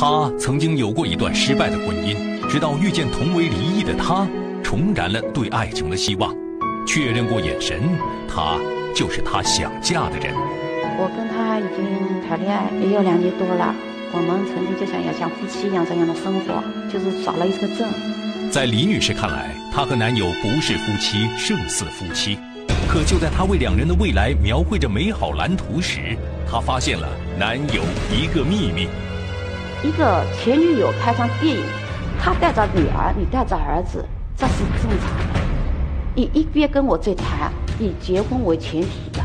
他曾经有过一段失败的婚姻，直到遇见同为离异的他，重燃了对爱情的希望。确认过眼神，他就是他想嫁的人。我跟他已经谈恋爱也有两年多了，我们曾经就想要像夫妻一样这样的生活，就是少了一个证。在李女士看来，她和男友不是夫妻，胜似夫妻。可就在她为两人的未来描绘着美好蓝图时，她发现了男友一个秘密。一个前女友拍场电影，他带着女儿，你带着儿子，这是正常的。你一边跟我在谈以结婚为前提的。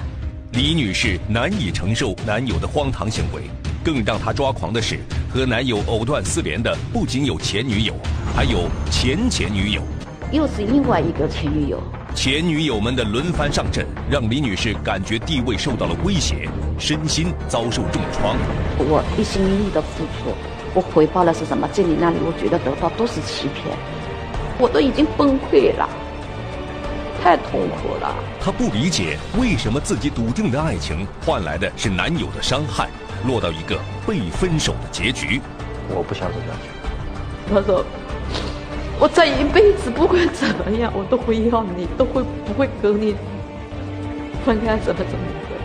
李女士难以承受男友的荒唐行为，更让她抓狂的是，和男友藕断丝连的不仅有前女友，还有前前女友，又是另外一个前女友。前女友们的轮番上阵，让李女士感觉地位受到了威胁，身心遭受重创。我一心一意的付出，我回报的是什么？这里那里，我觉得得到都是欺骗，我都已经崩溃了。太痛苦了。她不理解为什么自己笃定的爱情换来的是男友的伤害，落到一个被分手的结局。我不想走下去。他说：“我这一辈子不管怎么样，我都会要你，都会不会跟你分开，怎么怎么的。”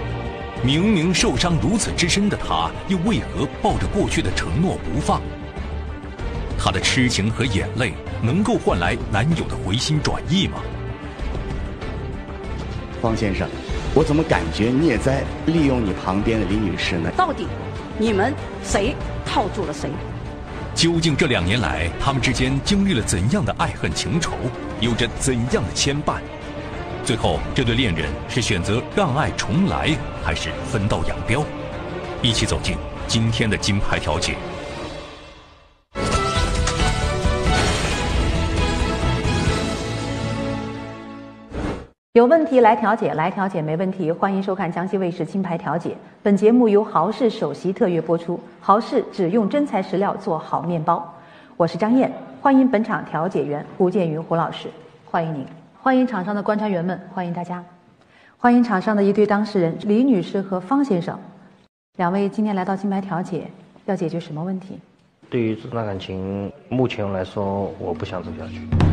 明明受伤如此之深的他，又为何抱着过去的承诺不放？他的痴情和眼泪能够换来男友的回心转意吗？方先生，我怎么感觉你也在利用你旁边的李女士呢？到底你们谁套住了谁？究竟这两年来他们之间经历了怎样的爱恨情仇，有着怎样的牵绊？最后这对恋人是选择让爱重来，还是分道扬镳？一起走进今天的金牌调解。有问题来调解，来调解没问题。欢迎收看江西卫视《金牌调解》。本节目由豪氏首席特约播出。豪氏只用真材实料做好面包。我是张燕，欢迎本场调解员胡建云胡老师，欢迎您。欢迎场上的观察员们，欢迎大家。欢迎场上的一对当事人李女士和方先生，两位今天来到金牌调解，要解决什么问题？对于这段感情，目前来说，我不想走下去。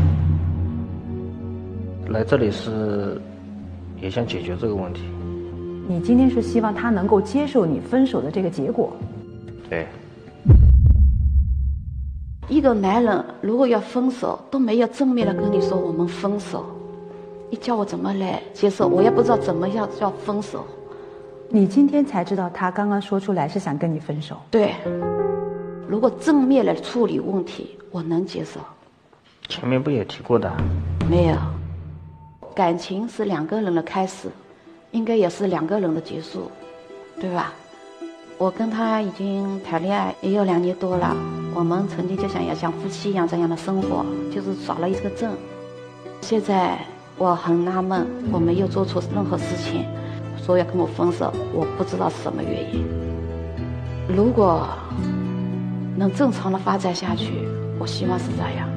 来这里是也想解决这个问题。你今天是希望他能够接受你分手的这个结果？对。一个男人如果要分手，都没有正面的跟你说我们分手，你叫我怎么来接受？我也不知道怎么样叫分手。你今天才知道他刚刚说出来是想跟你分手？对。如果正面来处理问题，我能接受。前面不也提过的？没有。感情是两个人的开始，应该也是两个人的结束，对吧？我跟他已经谈恋爱也有两年多了，我们曾经就想要像夫妻一样这样的生活，就是少了一个证。现在我很纳闷，我没有做错任何事情，说要跟我分手，我不知道是什么原因。如果能正常的发展下去，我希望是这样，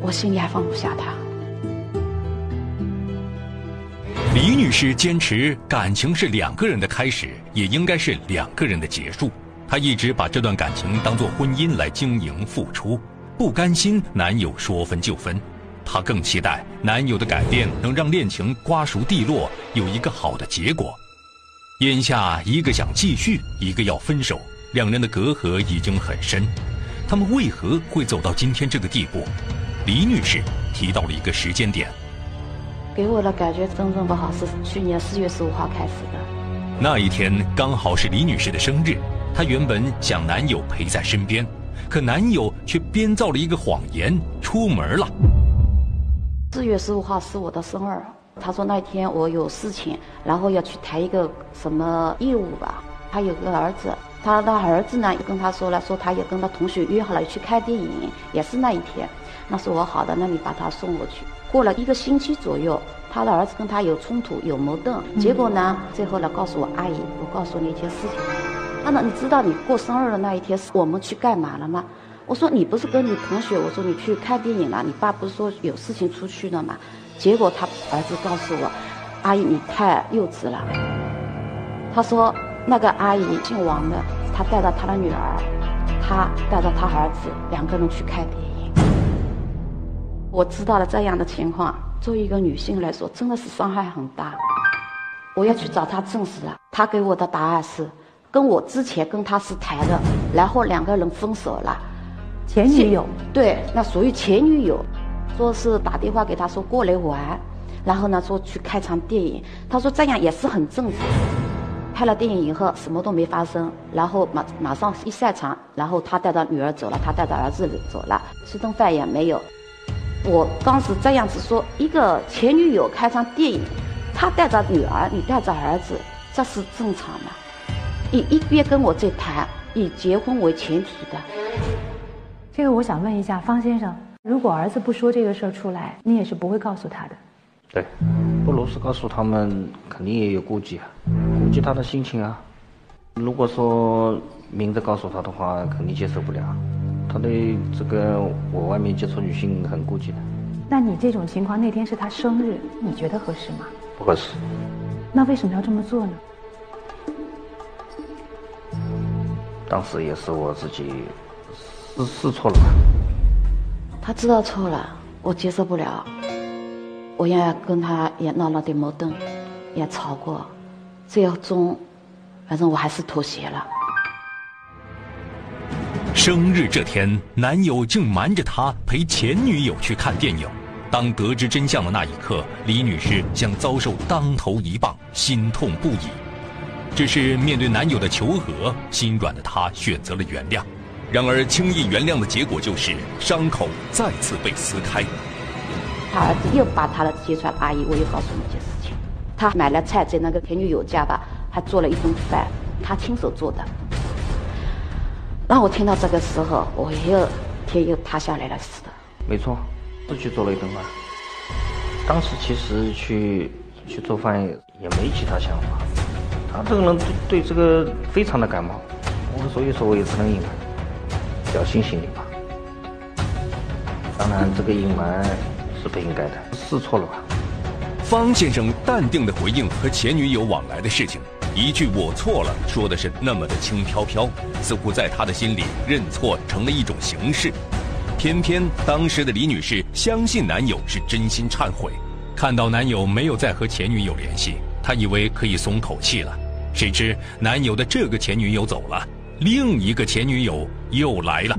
我心里还放不下他。李女士坚持，感情是两个人的开始，也应该是两个人的结束。她一直把这段感情当作婚姻来经营、付出，不甘心男友说分就分。她更期待男友的改变能让恋情瓜熟蒂落，有一个好的结果。眼下，一个想继续，一个要分手，两人的隔阂已经很深。他们为何会走到今天这个地步？李女士提到了一个时间点。给我的感觉真正不好，是去年四月十五号开始的。那一天刚好是李女士的生日，她原本想男友陪在身边，可男友却编造了一个谎言，出门了。四月十五号是我的生日，他说那天我有事情，然后要去谈一个什么业务吧。他有个儿子，他的儿子呢又跟他说了，说他也跟他同学约好了去看电影，也是那一天。那是我好的，那你把他送过去。过了一个星期左右，他的儿子跟他有冲突、有矛盾，结果呢，最后呢告诉我阿姨，我告诉你一件事情。他说：“你知道你过生日的那一天是我们去干嘛了吗？”我说：“你不是跟你同学，我说你去看电影了，你爸不是说有事情出去了吗？”结果他儿子告诉我：“阿姨，你太幼稚了。”他说：“那个阿姨姓王的，她带着她的女儿。”他带着他儿子两个人去看电影。我知道了这样的情况，作为一个女性来说，真的是伤害很大。我要去找他证实了，他给我的答案是，跟我之前跟他是谈的，然后两个人分手了。前女友对，那属于前女友，说是打电话给他说过来玩，然后呢说去看场电影，他说这样也是很正常。拍了电影以后什么都没发生，然后马马上一散场，然后他带着女儿走了，他带着儿子走了，吃顿饭也没有。我当时这样子说，一个前女友开场电影，他带着女儿，你带着儿子，这是正常吗？你一边跟我在谈以结婚为前提的，这个我想问一下方先生，如果儿子不说这个事儿出来，你也是不会告诉他的。对，布鲁斯告诉他们，肯定也有顾忌啊，顾忌他的心情啊。如果说明着告诉他的话，肯定接受不了。他对这个我外面接触女性很顾忌的。那你这种情况那天是他生日，你觉得合适吗？不合适。那为什么要这么做呢？当时也是我自己试试错了吧。他知道错了，我接受不了。我也跟他也闹了点矛盾，也吵过，最终，反正我还是妥协了。生日这天，男友竟瞒着她陪前女友去看电影。当得知真相的那一刻，李女士像遭受当头一棒，心痛不已。只是面对男友的求和，心软的她选择了原谅。然而，轻易原谅的结果就是伤口再次被撕开。他儿子又把他的揭穿阿姨，我又告诉你一件事情，他买了菜在那个前女友家吧，还做了一顿饭，他亲手做的。让我听到这个时候，我又天又塌下来了似的。没错，是去做了一顿饭。当时其实去去做饭也没其他想法，他这个人对对这个非常的感冒，我所以说我也只能隐瞒，侥幸心理吧。当然这个隐瞒。是不应该的，是错了吧？方先生淡定的回应和前女友往来的事情，一句“我错了”说的是那么的轻飘飘，似乎在他的心里认错成了一种形式。偏偏当时的李女士相信男友是真心忏悔，看到男友没有再和前女友联系，她以为可以松口气了。谁知男友的这个前女友走了，另一个前女友又来了。